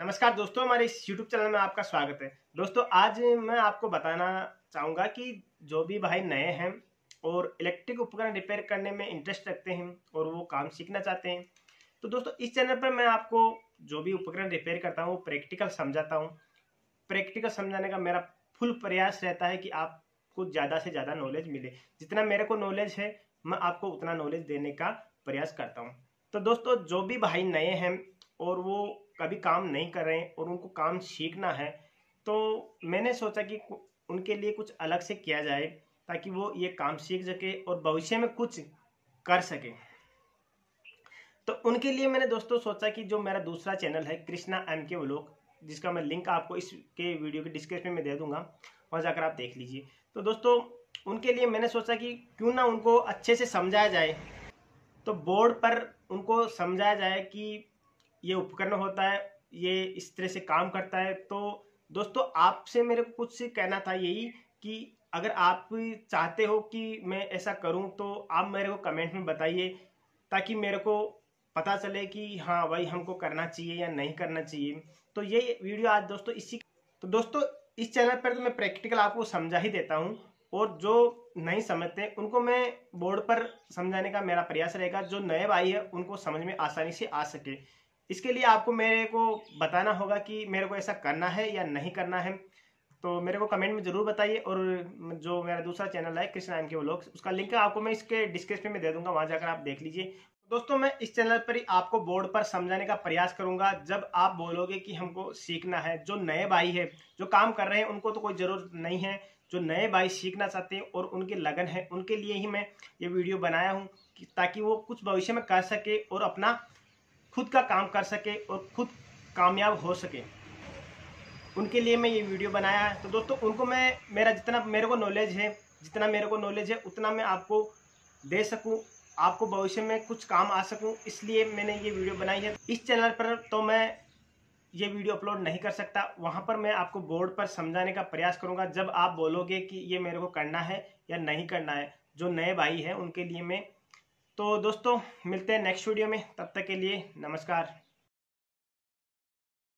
नमस्कार दोस्तों, हमारे इस YouTube चैनल में आपका स्वागत है। दोस्तों, आज मैं आपको बताना चाहूँगा कि जो भी भाई नए हैं और इलेक्ट्रिक उपकरण रिपेयर करने में इंटरेस्ट रखते हैं और वो काम सीखना चाहते हैं तो दोस्तों, इस चैनल पर मैं आपको जो भी उपकरण रिपेयर करता हूँ प्रैक्टिकल समझाता हूँ। प्रैक्टिकल समझाने का मेरा फुल प्रयास रहता है कि आपको ज़्यादा से ज़्यादा नॉलेज मिले। जितना मेरे को नॉलेज है, मैं आपको उतना नॉलेज देने का प्रयास करता हूँ। तो दोस्तों, जो भी भाई नए हैं और वो कभी काम नहीं कर रहे हैं और उनको काम सीखना है तो मैंने सोचा कि उनके लिए कुछ अलग से किया जाए ताकि वो ये काम सीख सके और भविष्य में कुछ कर सके। तो उनके लिए मैंने दोस्तों सोचा कि जो मेरा दूसरा चैनल है कृष्णा एम के व्लॉग जिसका मैं लिंक आपको इसके वीडियो के डिस्क्रिप्शन में दे दूँगा, वहाँ जाकर आप देख लीजिए। तो दोस्तों, उनके लिए मैंने सोचा कि क्यों ना उनको अच्छे से समझाया जाए। तो बोर्ड पर उनको समझाया जाए कि ये उपकरण होता है, ये इस तरह से काम करता है। तो दोस्तों, आपसे मेरे को कुछ कहना था यही कि अगर आप चाहते हो कि मैं ऐसा करूँ तो आप मेरे को कमेंट में बताइए, ताकि मेरे को पता चले कि हाँ भाई, हमको करना चाहिए या नहीं करना चाहिए। तो ये वीडियो आज दोस्तों इसी तो दोस्तों, इस चैनल पर तो मैं प्रैक्टिकल आपको समझा ही देता हूँ, और जो नहीं समझते, उनको मैं बोर्ड पर समझाने का मेरा प्रयास रहेगा। जो नए भाई है, उनको समझ में आसानी से आ सके। इसके लिए आपको मेरे को बताना होगा कि मेरे को ऐसा करना है या नहीं करना है। तो मेरे को कमेंट में ज़रूर बताइए और जो मेरा दूसरा चैनल है, कृष्ण नाम के वो लोग, उसका लिंक आपको मैं इसके डिस्क्रिप्शन में दे दूँगा, वहाँ जाकर आप देख लीजिए। दोस्तों, मैं इस चैनल पर ही आपको बोर्ड पर समझाने का प्रयास करूँगा। जब आप बोलोगे कि हमको सीखना है, जो नए भाई है, जो काम कर रहे हैं, उनको तो कोई ज़रूरत नहीं है। जो नए भाई सीखना चाहते हैं और उनकी लगन है, उनके लिए ही मैं ये वीडियो बनाया हूँ ताकि वो कुछ भविष्य में कर सके और अपना खुद का काम कर सके और खुद कामयाब हो सके। उनके लिए मैं ये वीडियो बनाया है। तो दोस्तों, उनको मैं, मेरा जितना, मेरे को नॉलेज है, जितना मेरे को नॉलेज है, उतना मैं आपको दे सकूँ, आपको भविष्य में कुछ काम आ सकूँ, इसलिए मैंने ये वीडियो बनाई है। इस चैनल पर तो मैं ये वीडियो अपलोड नहीं कर सकता। वहाँ पर मैं आपको बोर्ड पर समझाने का प्रयास करूँगा। जब आप बोलोगे कि ये मेरे को करना है या नहीं करना है, जो नए भाई हैं, उनके लिए मैं तो दोस्तों मिलते हैं नेक्स्ट वीडियो में। तब तक के लिए नमस्कार।